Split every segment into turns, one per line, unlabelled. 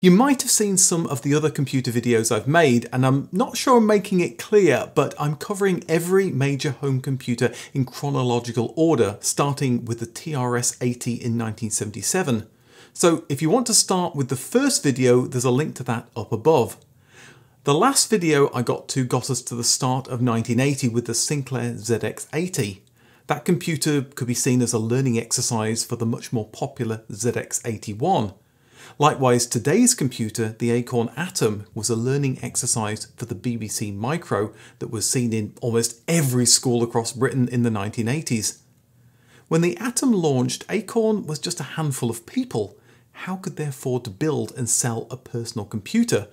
You might have seen some of the other computer videos I've made, and I'm not sure I'm making it clear, but I'm covering every major home computer in chronological order, starting with the TRS-80 in 1977. So if you want to start with the first video, there's a link to that up above. The last video I got to got us to the start of 1980 with the Sinclair ZX80. That computer could be seen as a learning exercise for the much more popular ZX81. Likewise, today's computer, the Acorn Atom, was a learning exercise for the BBC Micro that was seen in almost every school across Britain in the 1980s. When the Atom launched, Acorn was just a handful of people. How could they afford to build and sell a personal computer?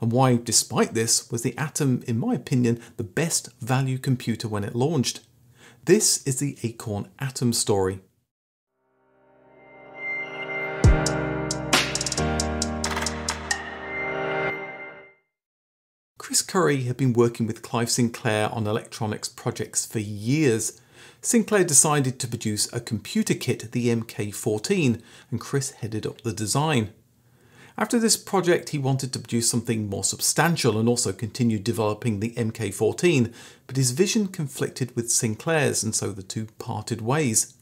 And why, despite this, was the Atom, in my opinion, the best value computer when it launched? This is the Acorn Atom story. Chris Curry had been working with Clive Sinclair on electronics projects for years. Sinclair decided to produce a computer kit, the MK14, and Chris headed up the design. After this project, he wanted to produce something more substantial and also continue developing the MK14, but his vision conflicted with Sinclair's and so the two parted ways.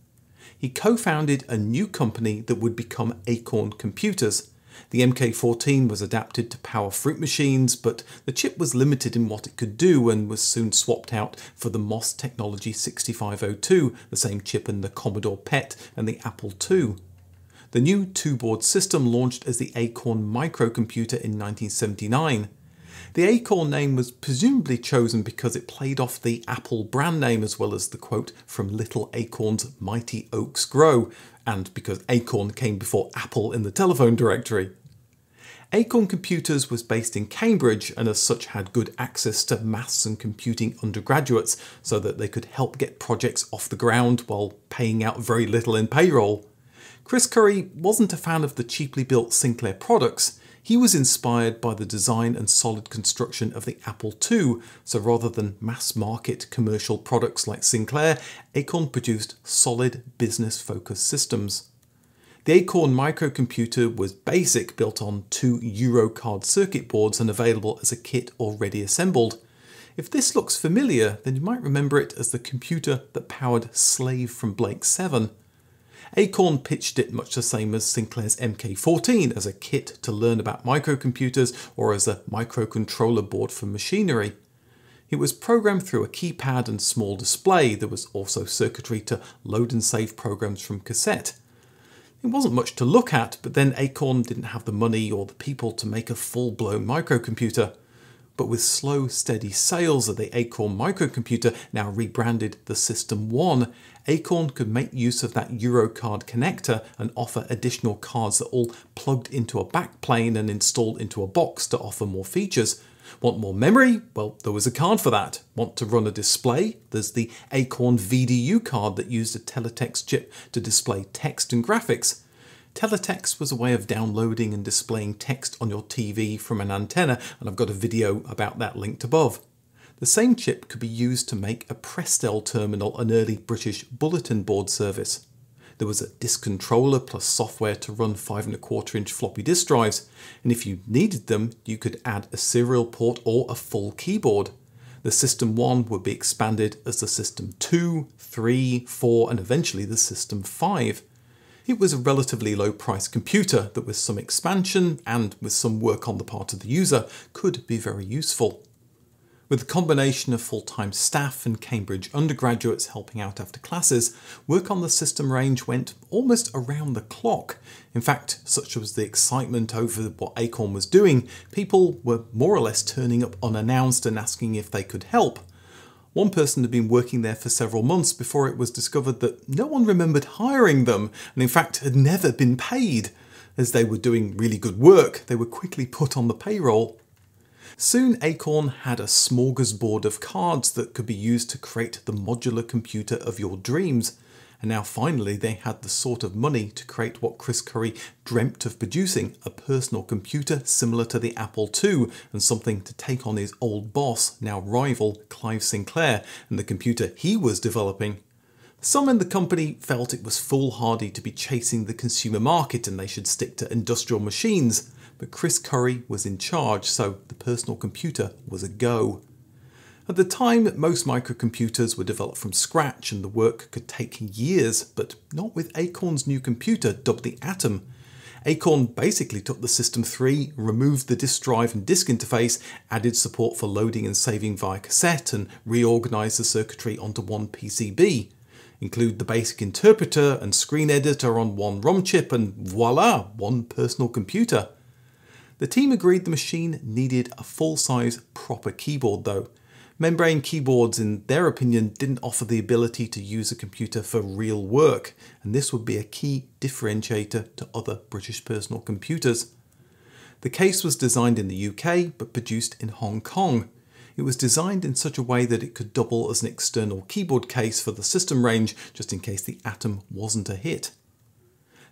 He co-founded a new company that would become Acorn Computers, the MK14 was adapted to power fruit machines, but the chip was limited in what it could do and was soon swapped out for the MOS Technology 6502, the same chip in the Commodore PET and the Apple II. The new two-board system launched as the Acorn microcomputer in 1979. The Acorn name was presumably chosen because it played off the Apple brand name as well as the quote from Little Acorn's Mighty Oaks Grow, and because Acorn came before Apple in the telephone directory. Acorn Computers was based in Cambridge and as such had good access to maths and computing undergraduates so that they could help get projects off the ground while paying out very little in payroll. Chris Curry wasn't a fan of the cheaply built Sinclair products, he was inspired by the design and solid construction of the Apple II, so rather than mass market commercial products like Sinclair, Acorn produced solid business focused systems. The Acorn microcomputer was basic, built on two Eurocard circuit boards and available as a kit already assembled. If this looks familiar, then you might remember it as the computer that powered Slave from Blake's 7. Acorn pitched it much the same as Sinclair's MK14 as a kit to learn about microcomputers or as a microcontroller board for machinery. It was programmed through a keypad and small display. There was also circuitry to load and save programs from cassette. It wasn't much to look at, but then Acorn didn't have the money or the people to make a full-blown microcomputer but with slow, steady sales of the Acorn microcomputer, now rebranded the System 1, Acorn could make use of that Eurocard connector and offer additional cards that all plugged into a backplane and installed into a box to offer more features. Want more memory? Well, there was a card for that. Want to run a display? There's the Acorn VDU card that used a teletext chip to display text and graphics. Teletext was a way of downloading and displaying text on your TV from an antenna, and I've got a video about that linked above. The same chip could be used to make a Prestel terminal, an early British bulletin board service. There was a disk controller plus software to run 5 and a quarter inch floppy disk drives, and if you needed them, you could add a serial port or a full keyboard. The System 1 would be expanded as the System 2, 3, 4, and eventually the System 5. It was a relatively low price computer that with some expansion and with some work on the part of the user could be very useful. With a combination of full-time staff and Cambridge undergraduates helping out after classes, work on the system range went almost around the clock. In fact, such was the excitement over what Acorn was doing, people were more or less turning up unannounced and asking if they could help. One person had been working there for several months before it was discovered that no one remembered hiring them and in fact had never been paid. As they were doing really good work, they were quickly put on the payroll. Soon Acorn had a smorgasbord of cards that could be used to create the modular computer of your dreams and now finally they had the sort of money to create what Chris Curry dreamt of producing, a personal computer similar to the Apple II and something to take on his old boss, now rival Clive Sinclair and the computer he was developing. Some in the company felt it was foolhardy to be chasing the consumer market and they should stick to industrial machines, but Chris Curry was in charge, so the personal computer was a go. At the time, most microcomputers were developed from scratch and the work could take years, but not with Acorn's new computer dubbed the Atom. Acorn basically took the System 3, removed the disk drive and disk interface, added support for loading and saving via cassette, and reorganized the circuitry onto one PCB. Include the basic interpreter and screen editor on one ROM chip, and voila, one personal computer. The team agreed the machine needed a full-size proper keyboard though. Membrane keyboards, in their opinion, didn't offer the ability to use a computer for real work, and this would be a key differentiator to other British personal computers. The case was designed in the UK but produced in Hong Kong. It was designed in such a way that it could double as an external keyboard case for the system range just in case the Atom wasn't a hit.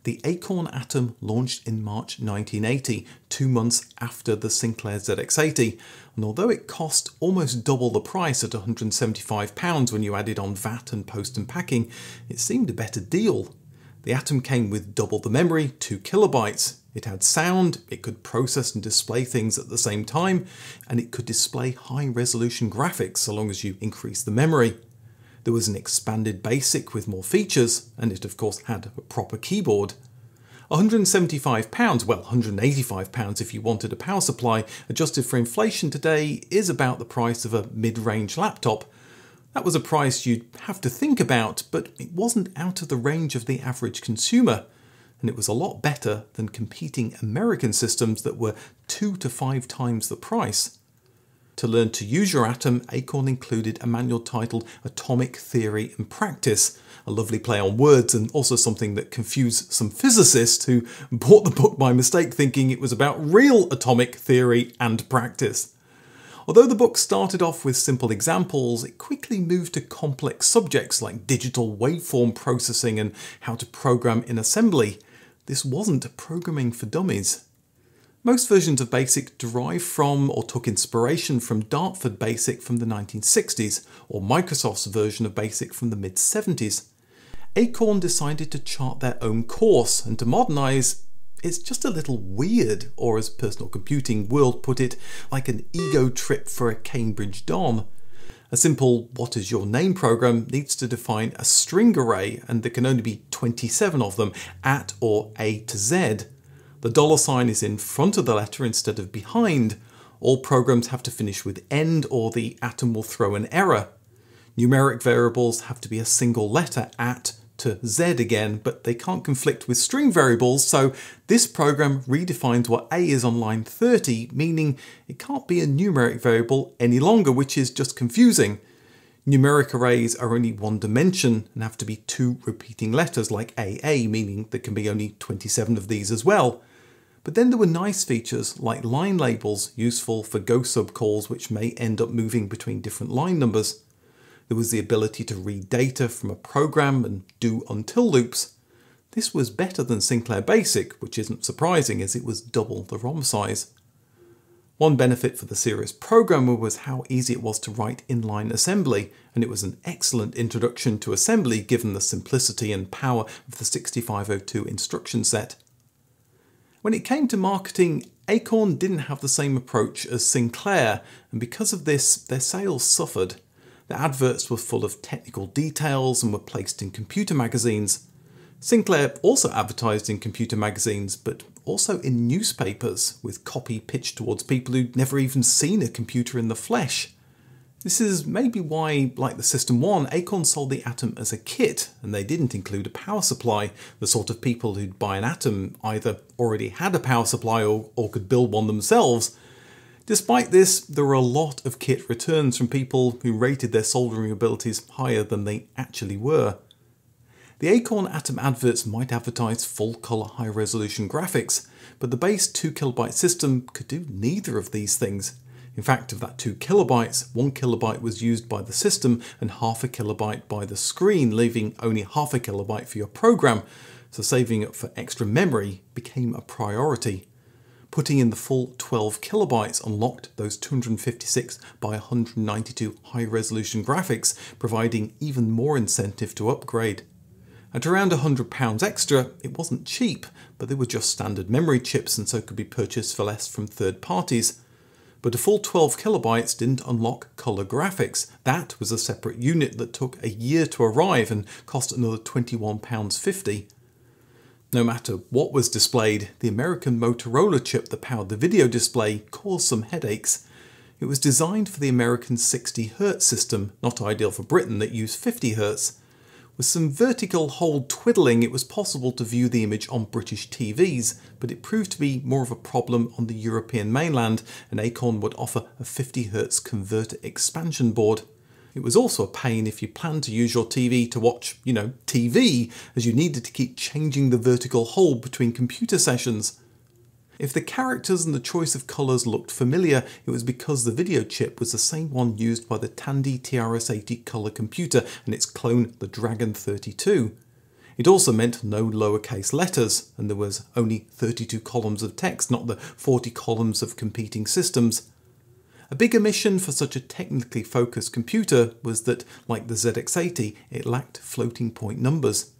The Acorn Atom launched in March 1980, two months after the Sinclair ZX80, and although it cost almost double the price at £175 when you added on VAT and post and packing, it seemed a better deal. The Atom came with double the memory, 2 kilobytes. It had sound, it could process and display things at the same time, and it could display high resolution graphics so long as you increase the memory. There was an expanded BASIC with more features, and it of course had a proper keyboard. £175, well £185 if you wanted a power supply, adjusted for inflation today, is about the price of a mid-range laptop. That was a price you'd have to think about, but it wasn't out of the range of the average consumer, and it was a lot better than competing American systems that were two to five times the price. To learn to use your atom, Acorn included a manual titled Atomic Theory and Practice, a lovely play on words and also something that confused some physicists who bought the book by mistake thinking it was about real atomic theory and practice. Although the book started off with simple examples, it quickly moved to complex subjects like digital waveform processing and how to program in assembly. This wasn't programming for dummies. Most versions of BASIC derive from or took inspiration from Dartmouth BASIC from the 1960s, or Microsoft's version of BASIC from the mid 70s. Acorn decided to chart their own course and to modernise it's just a little weird, or as Personal Computing World put it, like an ego trip for a Cambridge Don. A simple what is your name program needs to define a string array and there can only be 27 of them at or A to Z. The dollar sign is in front of the letter instead of behind. All programs have to finish with end or the atom will throw an error. Numeric variables have to be a single letter at to Z again, but they can't conflict with string variables, so this program redefines what A is on line 30, meaning it can't be a numeric variable any longer, which is just confusing. Numeric arrays are only one dimension and have to be two repeating letters like AA, meaning there can be only 27 of these as well. But then there were nice features like line labels useful for Go sub calls which may end up moving between different line numbers. There was the ability to read data from a program and do until loops. This was better than Sinclair Basic, which isn't surprising as it was double the ROM size. One benefit for the serious programmer was how easy it was to write inline assembly, and it was an excellent introduction to assembly given the simplicity and power of the 6502 instruction set. When it came to marketing, Acorn didn't have the same approach as Sinclair, and because of this, their sales suffered. The adverts were full of technical details and were placed in computer magazines. Sinclair also advertised in computer magazines, but also in newspapers, with copy pitched towards people who'd never even seen a computer in the flesh. This is maybe why, like the System 1, Acorn sold the Atom as a kit, and they didn't include a power supply. The sort of people who'd buy an Atom either already had a power supply or, or could build one themselves. Despite this, there were a lot of kit returns from people who rated their soldering abilities higher than they actually were. The Acorn Atom adverts might advertise full colour high resolution graphics, but the base 2KB system could do neither of these things. In fact, of that 2 kilobytes, 1 kilobyte was used by the system and half a kilobyte by the screen, leaving only half a kilobyte for your program, so saving up for extra memory became a priority. Putting in the full 12 kilobytes unlocked those 256 by 192 high resolution graphics, providing even more incentive to upgrade. At around £100 extra, it wasn't cheap, but they were just standard memory chips and so could be purchased for less from third parties. But a full 12 kilobytes didn't unlock colour graphics. That was a separate unit that took a year to arrive and cost another £21.50. No matter what was displayed, the American Motorola chip that powered the video display caused some headaches. It was designed for the American 60Hz system, not ideal for Britain that used 50Hz. With some vertical hold twiddling, it was possible to view the image on British TVs, but it proved to be more of a problem on the European mainland, and Acorn would offer a 50Hz converter expansion board. It was also a pain if you planned to use your TV to watch, you know, TV, as you needed to keep changing the vertical hold between computer sessions. If the characters and the choice of colours looked familiar, it was because the video chip was the same one used by the Tandy TRS-80 colour computer and its clone, the Dragon 32. It also meant no lowercase letters, and there was only 32 columns of text, not the 40 columns of competing systems. A big omission for such a technically focused computer was that, like the ZX80, it lacked floating point numbers.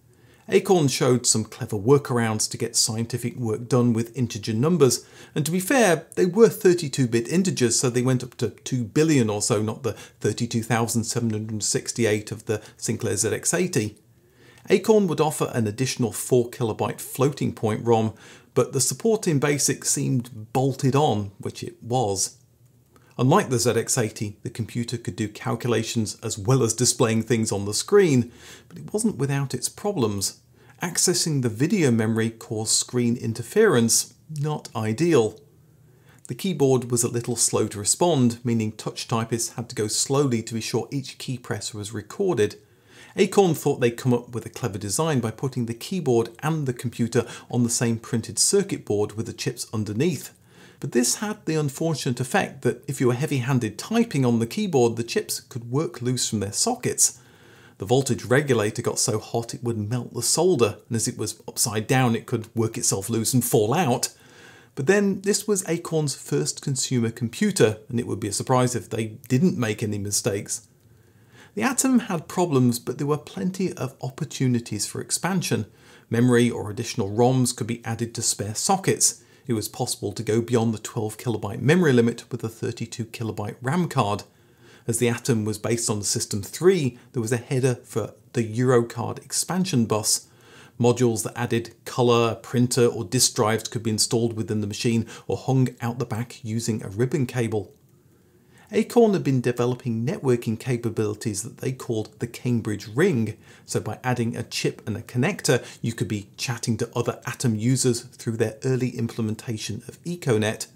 Acorn showed some clever workarounds to get scientific work done with integer numbers, and to be fair, they were 32-bit integers, so they went up to 2 billion or so, not the 32,768 of the Sinclair ZX80. Acorn would offer an additional 4 kilobyte floating point ROM, but the support in BASIC seemed bolted on, which it was. Unlike the ZX80, the computer could do calculations as well as displaying things on the screen, but it wasn't without its problems. Accessing the video memory caused screen interference, not ideal. The keyboard was a little slow to respond, meaning touch typists had to go slowly to be sure each key press was recorded. Acorn thought they'd come up with a clever design by putting the keyboard and the computer on the same printed circuit board with the chips underneath. But this had the unfortunate effect that if you were heavy-handed typing on the keyboard, the chips could work loose from their sockets. The voltage regulator got so hot it would melt the solder, and as it was upside down it could work itself loose and fall out. But then this was Acorn's first consumer computer, and it would be a surprise if they didn't make any mistakes. The Atom had problems, but there were plenty of opportunities for expansion. Memory or additional ROMs could be added to spare sockets, it was possible to go beyond the 12 kilobyte memory limit with a 32 kilobyte RAM card. As the Atom was based on the System 3, there was a header for the Eurocard expansion bus. Modules that added colour, printer or disk drives could be installed within the machine or hung out the back using a ribbon cable. Acorn had been developing networking capabilities that they called the Cambridge Ring, so by adding a chip and a connector, you could be chatting to other Atom users through their early implementation of Econet.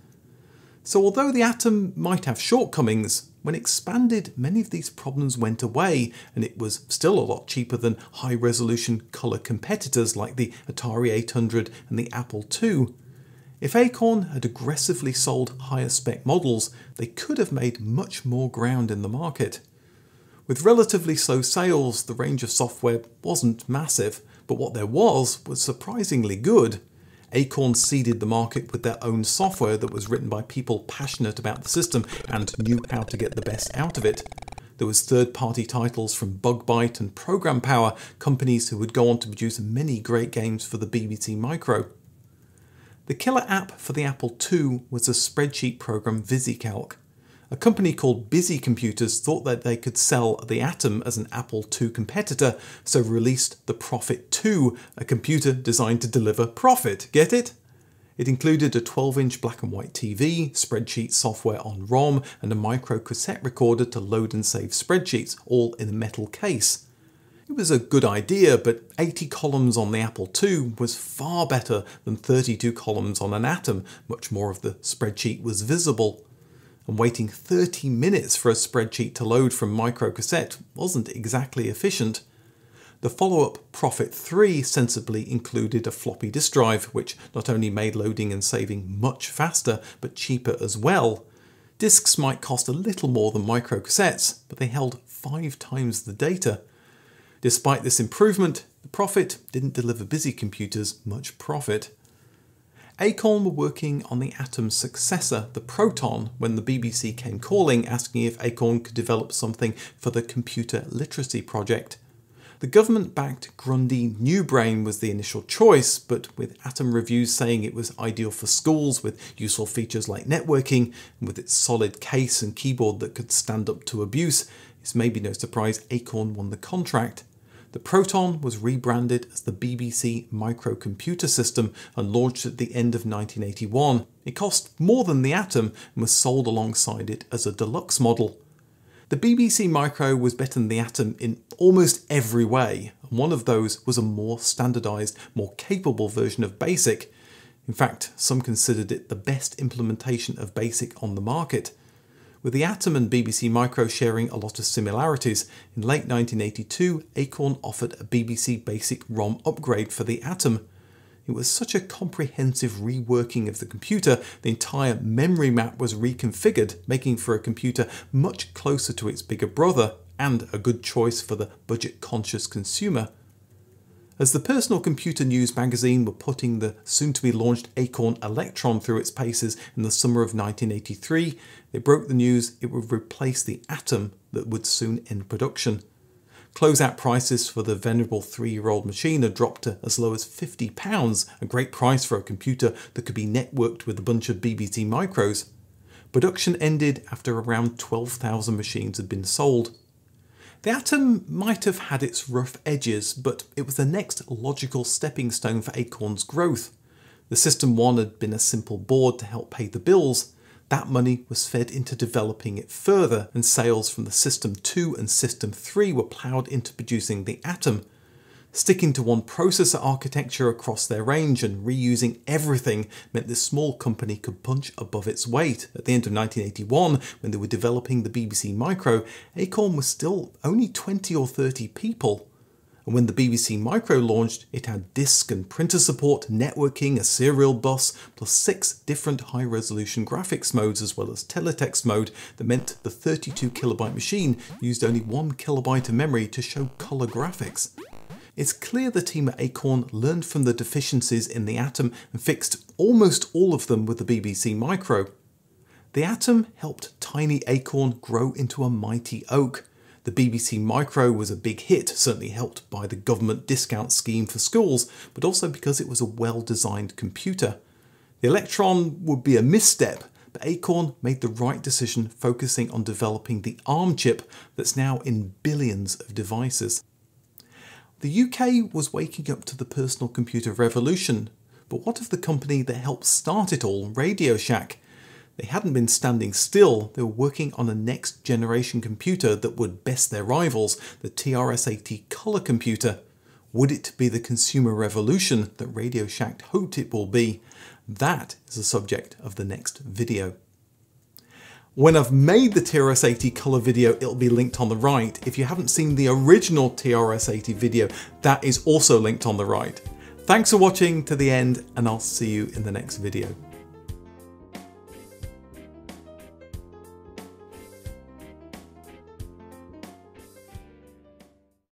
So although the Atom might have shortcomings, when expanded, many of these problems went away, and it was still a lot cheaper than high resolution colour competitors like the Atari 800 and the Apple II. If Acorn had aggressively sold higher spec models, they could have made much more ground in the market. With relatively slow sales, the range of software wasn't massive, but what there was was surprisingly good. Acorn seeded the market with their own software that was written by people passionate about the system and knew how to get the best out of it. There was third-party titles from Bug-Byte and Program Power, companies who would go on to produce many great games for the BBC Micro. The killer app for the Apple II was a spreadsheet program VisiCalc. A company called Busicomputers thought that they could sell the Atom as an Apple II competitor, so released the Prophet 2, a computer designed to deliver profit. Get it? It included a 12-inch black and white TV, spreadsheet software on ROM, and a micro cassette recorder to load and save spreadsheets, all in a metal case. It was a good idea, but 80 columns on the Apple II was far better than 32 columns on an Atom, much more of the spreadsheet was visible. And waiting 30 minutes for a spreadsheet to load from microcassette wasn't exactly efficient. The follow-up Prophet 3 sensibly included a floppy disk drive, which not only made loading and saving much faster, but cheaper as well. Disks might cost a little more than microcassettes, but they held five times the data. Despite this improvement, the Prophet didn't deliver Busicomputers much profit. Acorn were working on the Atom's successor, the Proton, when the BBC came calling asking if Acorn could develop something for the Computer Literacy Project. The government-backed Grundy NewBrain was the initial choice, but with Atom reviews saying it was ideal for schools with useful features like networking, and with its solid case and keyboard that could stand up to abuse, it's maybe no surprise Acorn won the contract. The Proton was rebranded as the BBC microcomputer system and launched at the end of 1981. It cost more than the Atom and was sold alongside it as a deluxe model. The BBC Micro was better than the Atom in almost every way, and one of those was a more standardised, more capable version of BASIC. In fact, some considered it the best implementation of BASIC on the market. With the Atom and BBC Micro sharing a lot of similarities, in late 1982 Acorn offered a BBC Basic ROM upgrade for the Atom. It was such a comprehensive reworking of the computer, the entire memory map was reconfigured, making for a computer much closer to its bigger brother, and a good choice for the budget-conscious consumer. As the Personal Computer News magazine were putting the soon-to-be launched Acorn Electron through its paces in the summer of 1983, they broke the news it would replace the Atom that would soon end production. Closeout prices for the venerable three-year-old machine had dropped to as low as £50, a great price for a computer that could be networked with a bunch of BBC micros. Production ended after around 12,000 machines had been sold. The Atom might have had its rough edges, but it was the next logical stepping stone for Acorn's growth. The System 1 had been a simple board to help pay the bills. That money was fed into developing it further, and sales from the System 2 and System 3 were ploughed into producing the Atom. Sticking to one processor architecture across their range and reusing everything meant this small company could punch above its weight. At the end of 1981, when they were developing the BBC Micro, Acorn was still only 20 or 30 people. And when the BBC Micro launched, it had disk and printer support, networking, a serial bus, plus six different high resolution graphics modes as well as teletext mode that meant the 32 kilobyte machine used only one kilobyte of memory to show color graphics. It's clear the team at Acorn learned from the deficiencies in the Atom and fixed almost all of them with the BBC Micro. The Atom helped tiny Acorn grow into a mighty oak. The BBC Micro was a big hit, certainly helped by the government discount scheme for schools, but also because it was a well-designed computer. The Electron would be a misstep, but Acorn made the right decision focusing on developing the ARM chip that's now in billions of devices. The UK was waking up to the personal computer revolution, but what of the company that helped start it all, Radio Shack? They hadn't been standing still, they were working on a next generation computer that would best their rivals, the TRS-80 color computer. Would it be the consumer revolution that Radio Shack hoped it will be? That is the subject of the next video. When I've made the TRS-80 color video, it'll be linked on the right. If you haven't seen the original TRS-80 video, that is also linked on the right. Thanks for watching to the end and I'll see you in the next video.